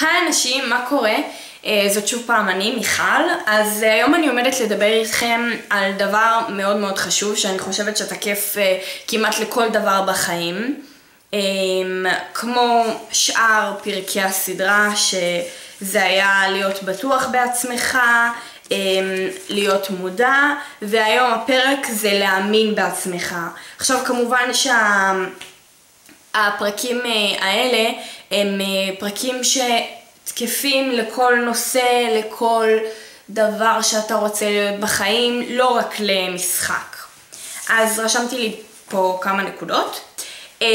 היי אנשים, מה קורה? אה, זאת שוב פעם אני, מיכל. אז אה, היום אני עומדת לדבר איתכם על דבר מאוד מאוד חשוב, שאני חושבת שתקף אה, כמעט לכל דבר בחיים. כמו שאר פרקי הסדרה, שזה היה להיות בטוח בעצמך, להיות מודע, והיום הפרק זה להאמין בעצמך. עכשיו כמובן שהפרקים האלה הם פרקים ש... תקפים לכל נושא, לכל דבר שאתה רוצה להיות בחיים, לא רק למשחק. אז רשמתי לי פה כמה נקודות. אמ,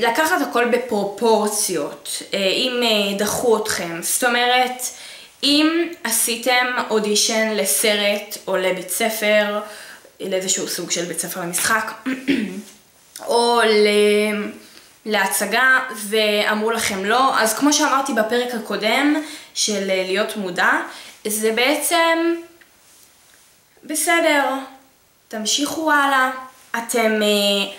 לקחת הכל בפרופורציות, אה, אם אה, דחו אתכם, זאת אומרת, אם עשיתם אודישן לסרט או לבית ספר, לאיזשהו סוג של בית ספר למשחק, או. להצגה ואמרו לכם לא, אז כמו שאמרתי בפרק הקודם של אה, להיות מודע, זה בעצם בסדר, תמשיכו הלאה, אתם, אה,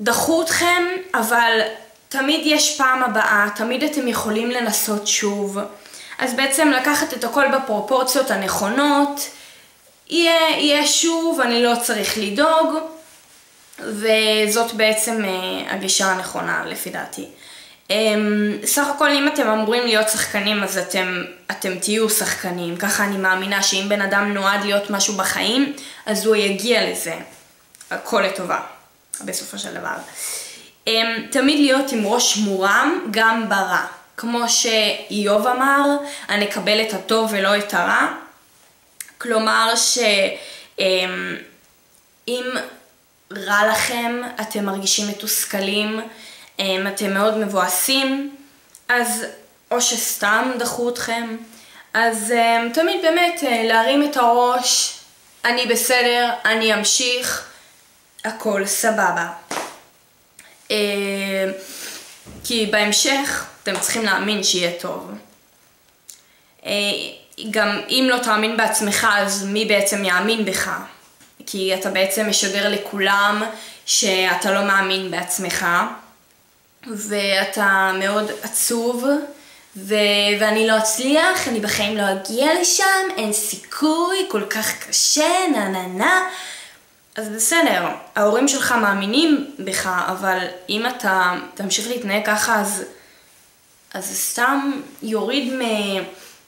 דחו אתכם, אבל תמיד יש פעם הבאה, תמיד אתם יכולים לנסות שוב. אז בעצם לקחת את הכל בפרופורציות הנכונות, יהיה, יהיה שוב, אני לא צריך לדאוג. וזאת בעצם אה, הגישה הנכונה לפי דעתי. אמ, סך הכל אם אתם אמורים להיות שחקנים אז אתם, אתם תהיו שחקנים, ככה אני מאמינה שאם בן אדם נועד להיות משהו בחיים אז הוא יגיע לזה, הכל לטובה, בסופו של דבר. אמ, תמיד להיות עם ראש מורם גם ברע, כמו שאיוב אמר, אני אקבל את הטוב ולא את הרע, כלומר שאם אמ, רע לכם, אתם מרגישים מתוסכלים, אמ, אתם מאוד מבואסים, אז או שסתם דחו אתכם, אז אמ, תמיד באמת אה, להרים את הראש, אני בסדר, אני אמשיך, הכל סבבה. אמ, כי בהמשך אתם צריכים להאמין שיהיה טוב. גם אם לא תאמין בעצמך, אז מי בעצם יאמין בך? כי אתה בעצם משדר לכולם שאתה לא מאמין בעצמך, ואתה מאוד עצוב, ו- ואני לא אצליח, אני בחיים לא אגיע לשם, אין סיכוי, כל כך קשה, נה נה נה. אז בסדר, ההורים שלך מאמינים בך, אבל אם אתה תמשיך להתנהג ככה, אז, זה סתם יוריד מ-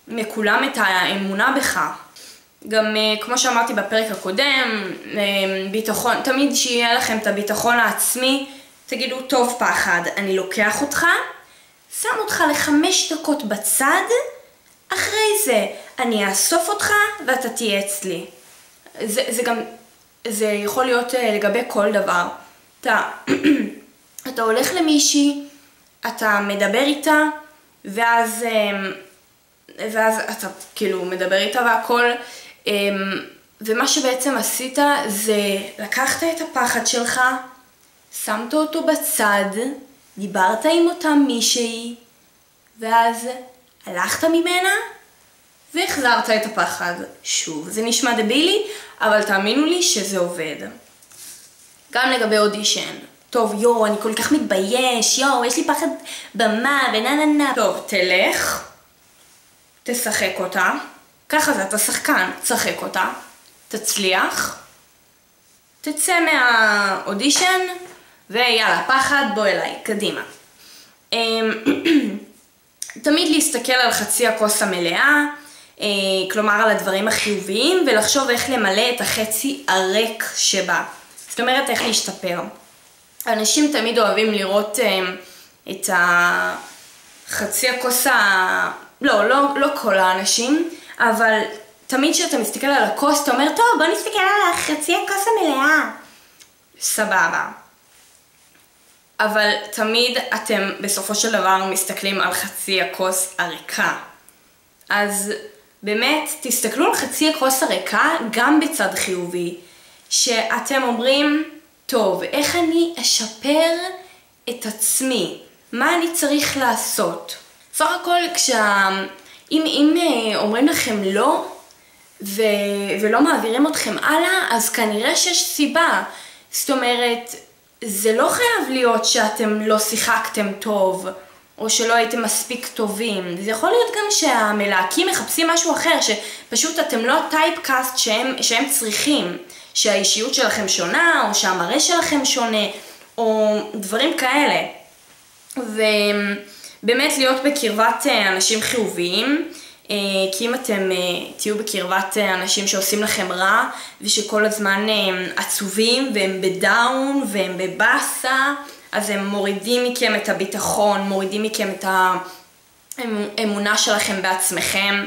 מכולם את האמונה בך. גם אה, כמו שאמרתי בפרק הקודם, אה, ביטחון, תמיד שיהיה לכם את הביטחון העצמי, תגידו, טוב פחד, אני לוקח אותך, שם אותך לחמש דקות בצד, אחרי זה אני אאסוף אותך ואתה תהיה אצלי. זה, זה גם, זה יכול להיות אה, לגבי כל דבר. אתה, אתה הולך למישהי, אתה מדבר איתה, ואז, ואז אתה כאילו מדבר איתה והכל, ומה שבעצם עשית זה לקחת את הפחד שלך, שמת אותו בצד, דיברת עם אותה מישהי, ואז הלכת ממנה והחזרת את הפחד שוב. זה נשמע דבילי, אבל תאמינו לי שזה עובד. גם לגבי אודישן. טוב, יואו, אני כל כך מתבייש, יואו, יש לי פחד במה, ונה נה נה. טוב, תלך, תשחק אותה. ככה זה, אתה שחקן, תשחק אותה, תצליח, תצא מהאודישן, ויאללה, פחד, בוא אליי, קדימה. אמ, תמיד להסתכל על חצי הכוס המלאה, אה, כלומר על הדברים החיוביים, ולחשוב איך למלא את החצי הריק שבה. זאת אומרת, איך להשתפר. אנשים תמיד אוהבים לראות אמ, את החצי הכוס ה... לא, לא, לא כל האנשים, אבל תמיד כשאתה מסתכל על הכוס, אתה אומר, טוב, בוא נסתכל על חצי הכוס המלאה. סבבה. אבל תמיד אתם בסופו של דבר מסתכלים על חצי הכוס הריקה. אז באמת, תסתכלו על חצי הכוס הריקה גם בצד חיובי. שאתם אומרים, טוב, איך אני אשפר את עצמי? מה אני צריך לעשות? סך הכל כשה... אם, אם אה, אומרים לכם לא, ו, ולא מעבירים אתכם הלאה, אז כנראה שיש סיבה. זאת אומרת, זה לא חייב להיות שאתם לא שיחקתם טוב, או שלא הייתם מספיק טובים. זה יכול להיות גם שהמלהקים מחפשים משהו אחר, שפשוט אתם לא טייפקאסט שהם, שהם צריכים, שהאישיות שלכם שונה, או שהמראה שלכם שונה, או דברים כאלה. ובאמת להיות בקרבת אה, אנשים חיוביים, אה, כי אם אתם אה, תהיו בקרבת אנשים שעושים לכם רע, ושכל הזמן עצובים, והם בדאון, והם בבאסה, אז הם מורידים מכם את הביטחון, מורידים מכם את האמונה שלכם בעצמכם,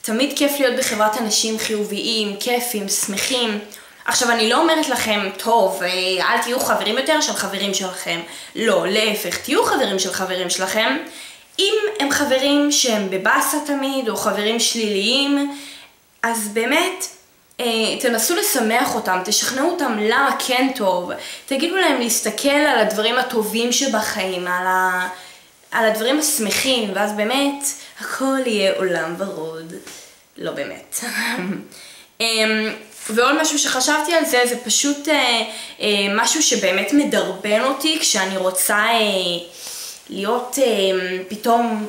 ותמיד כיף להיות בחברת אנשים חיוביים, כיפים, שמחים. עכשיו, אני לא אומרת לכם, טוב, אל תהיו חברים יותר של חברים שלכם. לא, להפך, תהיו חברים של חברים שלכם. אם הם חברים שהם בבאסה תמיד, או חברים שליליים, אז באמת, אה, תנסו לשמח אותם, תשכנעו אותם למה כן טוב, תגידו להם להסתכל על הדברים הטובים שבחיים, על, ה... על הדברים השמחים, ואז באמת הכל יהיה עולם ורוד. לא באמת. ועוד משהו שחשבתי על זה, זה פשוט אה, אה, משהו שבאמת מדרבן אותי כשאני רוצה אה, להיות אה, פתאום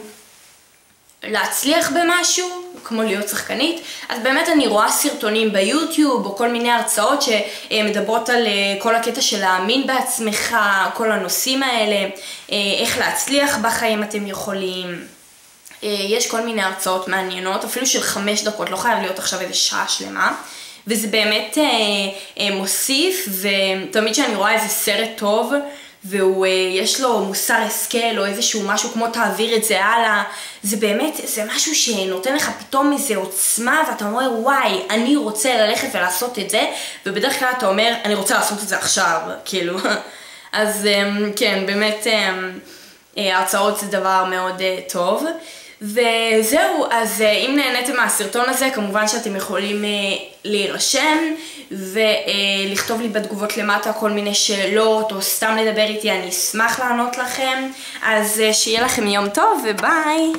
להצליח במשהו, כמו להיות שחקנית, אז באמת אני רואה סרטונים ביוטיוב או כל מיני הרצאות שמדברות על אה, כל הקטע של להאמין בעצמך, כל הנושאים האלה, אה, איך להצליח בחיים אתם יכולים. אה, יש כל מיני הרצאות מעניינות, אפילו של חמש דקות, לא חייב להיות עכשיו איזה שעה שלמה. וזה באמת אה, אה, מוסיף, ותמיד כשאני רואה איזה סרט טוב, והוא, אה, יש לו מוסר השכל או איזשהו משהו כמו תעביר את זה הלאה, זה באמת, זה משהו שנותן לך פתאום איזה עוצמה ואתה אומר וואי, אני רוצה ללכת ולעשות את זה, ובדרך כלל אתה אומר, אני רוצה לעשות את זה עכשיו, כאילו. אז אה, כן, באמת אה, הרצאות זה דבר מאוד טוב. וזהו, אז אם נהניתם מהסרטון הזה, כמובן שאתם יכולים להירשם ולכתוב לי בתגובות למטה כל מיני שאלות או סתם לדבר איתי, אני אשמח לענות לכם. אז שיהיה לכם יום טוב וביי!